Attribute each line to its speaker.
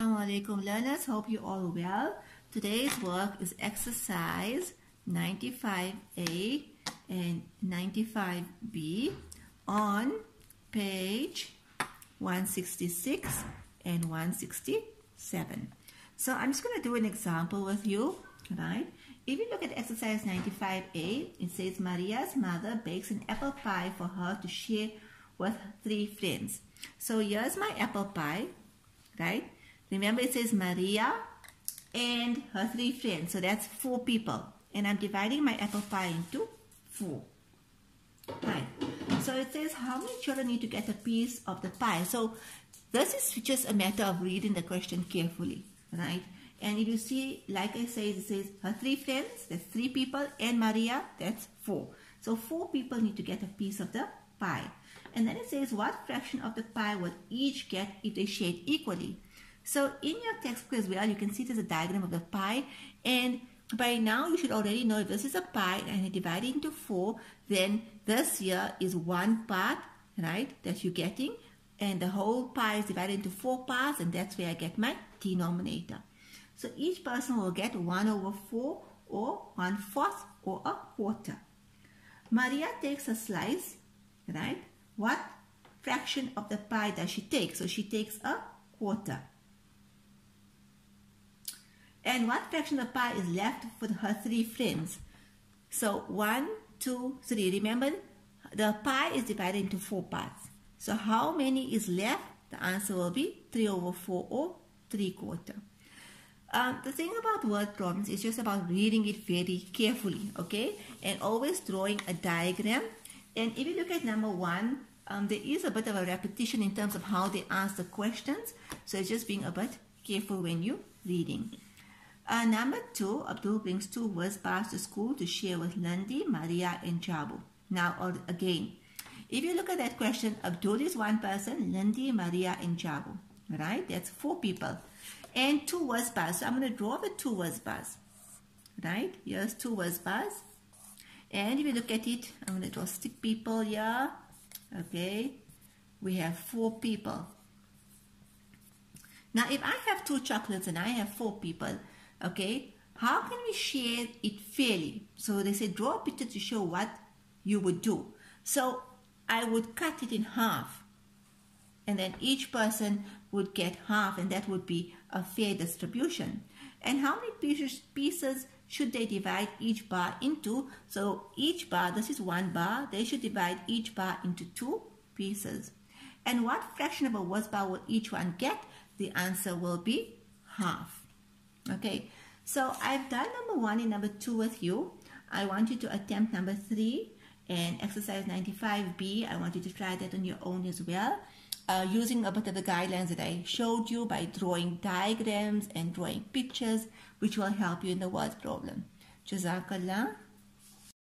Speaker 1: Assalamualaikum learners, hope you all well. Today's work is exercise 95A and 95B on page 166 and 167. So I'm just going to do an example with you, right? If you look at exercise 95A, it says Maria's mother bakes an apple pie for her to share with three friends. So here's my apple pie, right? Remember it says Maria and her three friends. So that's four people. And I'm dividing my apple pie into four. Right. So it says how many children need to get a piece of the pie. So this is just a matter of reading the question carefully. Right. And if you see, like I said, it says her three friends, that's three people, and Maria, that's four. So four people need to get a piece of the pie. And then it says what fraction of the pie will each get if they share equally. So in your textbook as well, you can see there's a diagram of the pie. And by now you should already know if this is a pie and I divide it into four, then this here is one part, right, that you're getting. And the whole pie is divided into four parts and that's where I get my denominator. So each person will get 1 over 4 or 1 fourth or a quarter. Maria takes a slice, right? What fraction of the pie does she take? So she takes a quarter. And what fraction of pie is left for her three friends? So 1, 2, 3. Remember, the pie is divided into four parts. So how many is left? The answer will be 3 over 4 or 3 quarter. Um, the thing about word problems is just about reading it very carefully, okay? And always drawing a diagram. And if you look at number one, um, there is a bit of a repetition in terms of how they ask the questions. So it's just being a bit careful when you're reading. Uh, number two, Abdul brings two words past to school to share with Lundi, Maria, and Jabu. Now, again, if you look at that question, Abdul is one person, Lundi, Maria, and Jabu. Right? That's four people. And two words bars. So I'm going to draw the two words bars. Right? Here's two words bars. And if you look at it, I'm going to draw stick people here. Okay? We have four people. Now, if I have two chocolates and I have four people, Okay, how can we share it fairly? So they say draw a picture to show what you would do. So I would cut it in half and then each person would get half and that would be a fair distribution. And how many pieces, pieces should they divide each bar into? So each bar, this is one bar, they should divide each bar into two pieces. And what fraction of a Wurst bar will each one get? The answer will be half. Okay, so I've done number one and number two with you. I want you to attempt number three and exercise 95B. I want you to try that on your own as well. Uh, using a bit of the guidelines that I showed you by drawing diagrams and drawing pictures, which will help you in the word problem. Jazakallah.